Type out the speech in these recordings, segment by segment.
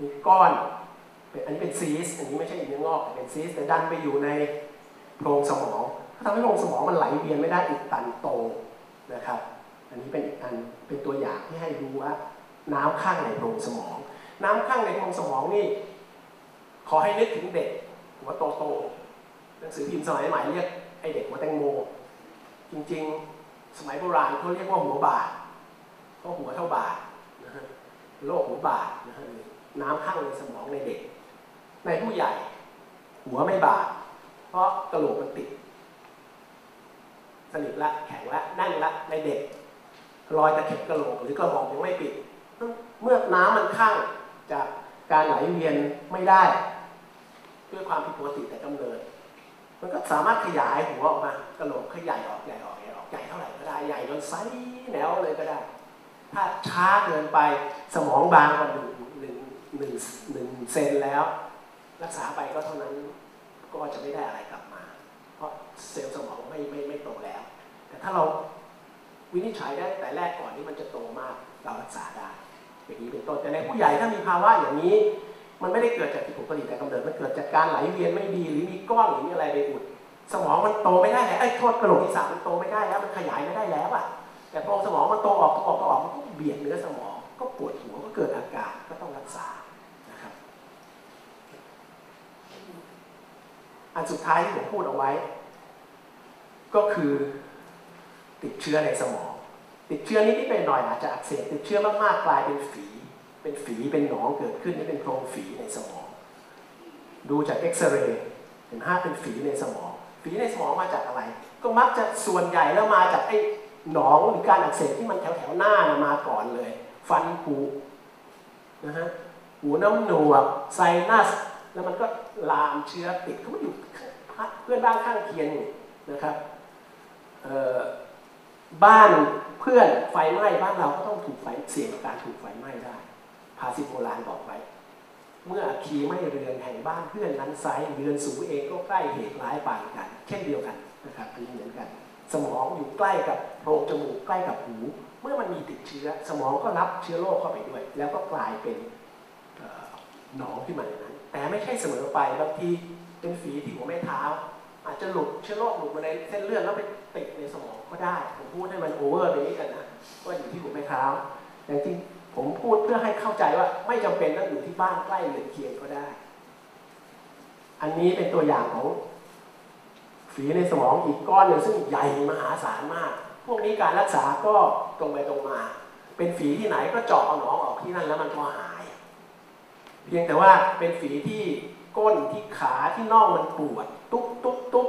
มีก้อน อันนี้เป็นซีสต์อันนี้ไม่ใช่เนื้องอกแต่เป็นซีสต์แต่ดันไปอยู่ในโพรงสมองทำให้โพรงสมองมันไหลเวียนไม่ได้อุดตันโตนะครับ อันนี้เป็นอีกอันเป็นตัวอย่างที่ให้ดูว่า น้ำข้างในโพรงสมอง น้ำข้างในโพรงสมองนี่ ขอให้นึกถึงเด็กหัวโตโตหนังสือพิมพ์สมัยใหม่เรียกไอ้เด็กหัวแตงโม จริงๆ สมัยโบราณเขาเรียกว่าหัวบาตรก็หัวเท่าบาทนะฮะโรคหัวบาทนะฮะ น้ำข้างในสมองในเด็ก ในผู้ใหญ่ หัวไม่บาดเพราะกระโหลกมันติดสนิทละแข็งละแน่นละในเด็ก รอยตะเข็บกระโหลกหรือกระหม่อมยังไม่ปิด เมื่อน้ำมันข้างจากการไหลเวียนไม่ได้ด้วยความผิดปกติแต่กำเนิด มันก็สามารถขยายหัวออกมากะโหลกขยายออกใหญ่ออกใหญ่ออกใหญ่เท่าไหร่ก็ได้ใหญ่จนไซส์แนวเลยก็ได้ ถ้าช้าเกินไปสมองบางกว่าหนึ่ง หนึ่งหนึ่งเซ็นแล้ว รักษาไปก็เท่านั้นก็จะไม่ได้อะไรกลับมา เพราะเซลล์สมองไม่ไม่ไม่โตแล้ว แต่ถ้าเราวินิจฉัยได้แต่แรกก่อนที่มันจะโตมากเรารักษาได้อย่างนี้เป็นต้นแต่ในผู้ใหญ่ถ้ามีภาวะอย่างนี้ มันไม่ได้เกิดจากผิดปกติแต่กำเนิดมันเกิดจากการไหลเวียนไม่ดีหรือมีก้อนหรือมีอะไรไปอุดสมองมันโตไม่ได้แล้วไอ้โทษกระโหลกศีรษะมันโตไม่ได้แล้วมันขยายไม่ได้แล้วอะแต่พอสมองมันโตออกออกออกมันก็เบียดเนื้อสมองก็ปวดหัวก็เกิดอาการก็ต้องรักษานะครับ อันสุดท้ายที่ผมพูดเอาไว้ ก็คือติดเชื้อในสมอง ติดเชื้อนิดๆหน่อยอาจจะอักเสบติดเชื้อมากๆกลายเป็นฝี เป็นฝีเป็นหนองเกิดขึ้นนี่เป็นโพรงฝีในสมอง ดูจากเอ็กซเรย์เห็นห้าเป็นฝีในสมอง ฝีในสมองมาจากอะไร ก็มักจะส่วนใหญ่แล้วมาจากไอ้หนองหรือการอักเสบที่มันแถวแถวหน้านะมาก่อนเลย ฟันผุนะฮะหูน้ำหนวกไซนัส แล้วมันก็ลามเชื้อติดเขาไม่อยู่เพื่อนบ้านข้างเคียงนะครับบ้านเพื่อนไฟไหม้บ้านเราก็ต้องถูกไฟเสี่ยงการถูกไฟไหม้ได้ ภาษิตโบราณบอกไว้ เมื่ออัคคีไหม้เรือนแห่งบ้านเพื่อนนั้นไซร้เรือนสูเองก็ใกล้เหตุร้ายปานกัน เช่นเดียวกันนะครับอันนี้เหมือนกัน สมองอยู่ใกล้กับโพรงจมูกใกล้กับหู เมื่อมันมีติดเชื้อ สมองก็รับเชื้อโรคเข้าไปด้วย แล้วก็กลายเป็นหนองขึ้นมาในนั้น แต่ไม่ใช่เสมอไปบางทีเป็นฝีที่หัวแม่เท้า อาจจะหลุดเชื้อโรคหลุดมาในเส้นเลือดแล้วไปติดในสมองก็ได้ผมพูดให้มันโอเวอร์ไปนี้กันนะว่าอยู่ที่หัวแม่เท้าแต่จริงผมพูดเพื่อให้เข้าใจว่าไม่จำเป็นต้องอยู่ที่บ้านใกล้หรือเคียงก็ได้ อันนี้เป็นตัวอย่างของฝีในสมองอีกก้อนหนึ่งซึ่งใหญ่มหาศาลมาก พวกนี้การรักษาก็ตรงไปตรงมา เป็นฝีที่ไหนก็เจาะเอาหนองออกที่นั่นแล้วมันก็หาย เพียงแต่ว่าเป็นฝีที่ก้นที่ขาที่น่องมันปวด ตุ๊บตุ๊บตุ๊บ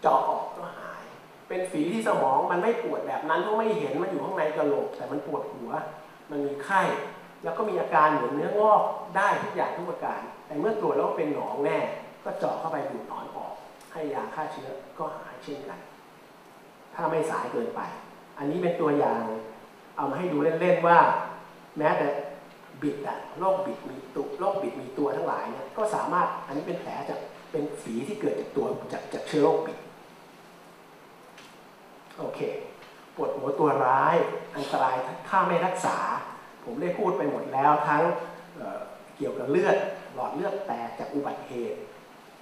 เจาะออกก็หาย เป็นฝีที่สมองมันไม่ปวดแบบนั้นเพราะไม่เห็นมันอยู่ข้างในกระโหลก แต่มันปวดหัว มันมีไข้ แล้วก็มีอาการเหมือนเนื้องอกได้ทุกอย่างทุกประการ แต่เมื่อตรวจแล้วเป็นหนองแน่ ก็เจาะเข้าไปดูดหนอนออก ให้ยาฆ่าเชื้อก็หายเช่นกัน ถ้าไม่สายเกินไป อันนี้เป็นตัวอย่างเอามาให้ดูเล่นๆว่า แม้แต่ บิดอะโรคบิดมีตุโรคบิดมีตัวทั้งหลายเนี่ยก็สามารถอันนี้เป็นแผลจากเป็นฝีที่เกิดจากตัวจากจากเชื้อโรคบิดโอเคปวดหัวตัวร้ายอันตรายถ้าไม่รักษา ผมได้พูดไปหมดแล้วทั้งเเกี่ยวกับเลือดหลอดเลือดแตกจากอุบัติเหตุ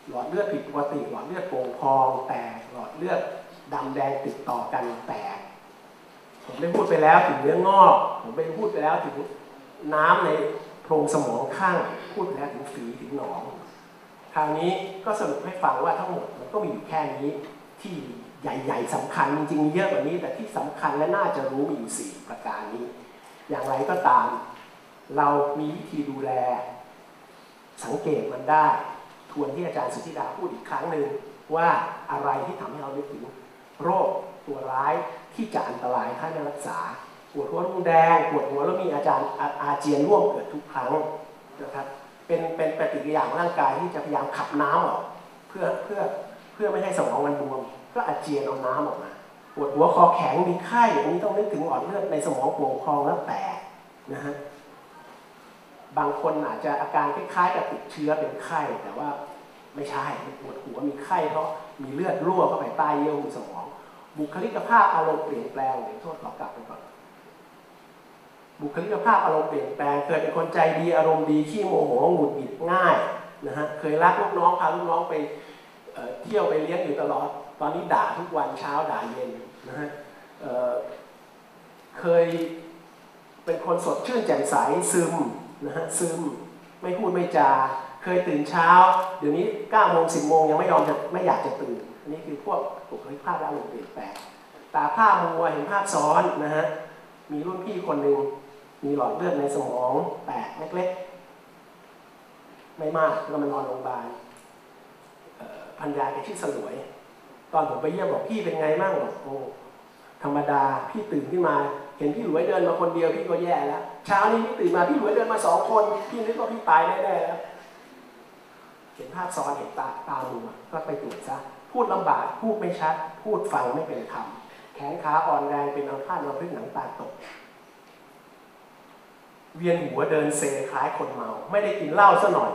หลอดเลือดผิดปกติ หลอดเลือดโป่งพองแตกหลอดเลือดดำแดงติดต่อกันแตกผมได้พูดไปแล้วถึงเนื้องอก ผมไปพูดไปแล้วถึง น้ำในโพรงสมองข้างพูดแล้วถึงฝีถึงหนอง คราวนี้ก็สรุปให้ฟังว่าทั้งหมดมันก็มีอยู่แค่นี้ที่ใหญ่ ๆสำคัญจริงๆมีเยอะกว่านี้ แต่ที่สำคัญและน่าจะรู้มีอยู่สี่ประการนี้ อย่างไรก็ตาม เรามีวิธีดูแล สังเกตมันได้ ทวนที่อาจารย์สุธิดาพูดอีกครั้งหนึ่งว่าอะไรที่ทำให้เรานึกถึงโรคตัวร้ายที่จะอันตรายถ้าไม่รักษา ปวดหัวรุนแดงปวดหัวแล้วมีอาจารย์อาเจียนร่วมเกิดทุกครั้งนะครับเป็นเป็นปฏิกิริยาของร่างกายที่จะพยายามขับน้ำออกเพื่อเพื่อเพื่อไม่ให้สมองมันบวมก็อาเจียนเอาน้ำออกมาปวดหัวคอแข็งมีไข้อย่างนี้ต้องนึกถึงหลอดเลือดในสมองโป่งพองแล้วแตกนะฮะบางคนอาจจะอาการคล้ายๆกับติดเชื้อเป็นไข้แต่ว่าไม่ใช่ปวดหัวมีไข้เพราะมีเลือดรั่วเข้าไปใต้เยื่อหุ้มสมอง บุคลิกภาพอารมณ์เปลี่ยนแปลงเดี๋ยวโทษขอกลับไปก่อน บุคลิกภาพอารมณ์เปลี่ยนแปลง เคยเป็นคนใจดีอารมณ์ดีขี้โมโหหงุดหงิดง่ายนะฮะเคยรักลูกน้องพาลูกน้องไปเที่ยวไปเลี้ยงอยู่ตลอด ตอนนี้ด่าทุกวันเช้าด่าเย็นนะฮะเเคยเป็นคนสดชื่นแจ่มใสซึมนะฮะซึมไม่พูดไม่จา เคยตื่นเช้า เดี๋ยวนี้9โมง10โมงยังไม่ยอมจะไม่อยากจะตื่น อันนี้คือพวกบุคลิกภาพอารมณ์เปลี่ยนแปลงตาผ้ามัวเห็นภาพซ้อนนะฮะมีรุ่นพี่คนหนึ่ง มีหลอดเลือดในสมองแตกเล็กๆ ไม่มากแล้วมันนอนโรงพยาบาลพันยาแกชื่อสลวย ตอนผมไปเยี่ยมบอกพี่เป็นไงบ้างบอกโอ้ธรรมดาพี่ตื่นขึ้นมา เห็นพี่หลวยเดินมาคนเดียวพี่ก็แย่แล้วเช้านี้พี่ตื่นมาพี่หลวยเดินมาสองคน พี่นึกว่าพี่ตายแน่ๆแล้วเห็นภาพซ้อนเห็นตาตามัวก็ไปตรวจซะพูดลำบากพูดไม่ชัด พูดฟังไม่เป็นคำแขนขาอ่อนแรงเป็นอัมพาตอัมพฤกษ์หนังตาตก เวียนหัวเดินเซคล้ายคนเมา ไม่ได้กินเหล้าซะหน่อย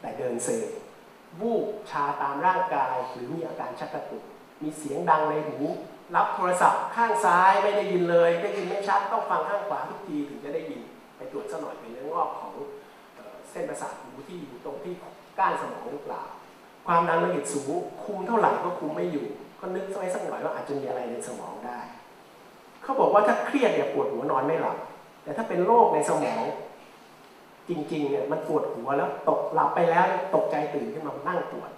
แต่เดินเซวูบชาตามร่างกายหรือมีอาการชักกระตุก มีเสียงดังในหูรับโทรศัพท์ข้างซ้ายไม่ได้ยินเลย ได้ยินไม่ชัดต้องฟังข้างขวาทุกทีถึงจะได้ยิน ไปตรวจซะหน่อยเป็นเรื่องงอกของเส้นประสาทหูที่อยู่ตรงที่ก้านสมองหรือเปล่า ความดันโลหิตสูงคุมเท่าไหร่ก็คุมไม่อยู่ ก็นึกไว้สักหน่อยว่าอาจจะมีอะไรในสมองได้ เขาบอกว่าถ้าเครียดเนี่ยปวดหัวนอนไม่หลับ แต่ถ้าเป็นโรคในสมองจริงๆเนี่ยมันปวดหัวแล้วตกหลับไปแล้วตกใจตื่นขึ้นมานั่งปวด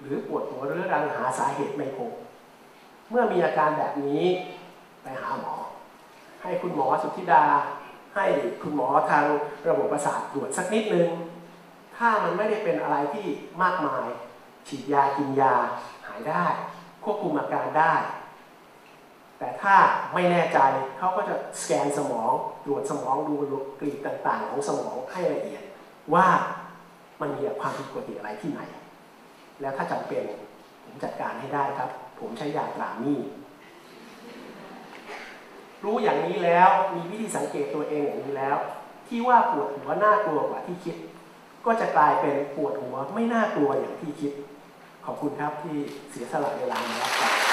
หรือปวดหัวเรื้อรังหาสาเหตุไม่พบเมื่อมีอาการแบบนี้ไปหาหมอ ให้คุณหมอสุทธิดา ให้คุณหมอทางระบบประสาทตรวจสักนิดนึง ถ้ามันไม่ได้เป็นอะไรที่มากมาย ฉีดยากินยาหายได้ ควบคุมอาการได้ แต่ถ้าไม่แน่ใจเขาก็จะสแกนสมองตรวจสมองดูกรีดต่างๆ ของสมองให้ละเอียด ว่ามันมีความผิดปกติอะไรที่ไหน แล้วถ้าจำเป็นผมจัดการให้ได้ครับ ผมใช้ยาตรามีรู้อย่างนี้แล้วมีวิธีสังเกตตัวเองอย่างนี้แล้ว ที่ว่าปวดหัวน่ากลัวกว่าที่คิด ก็จะกลายเป็นปวดหัวไม่น่ากลัวอย่างที่คิด ขอบคุณครับที่เสียสละเวลามารับฟัง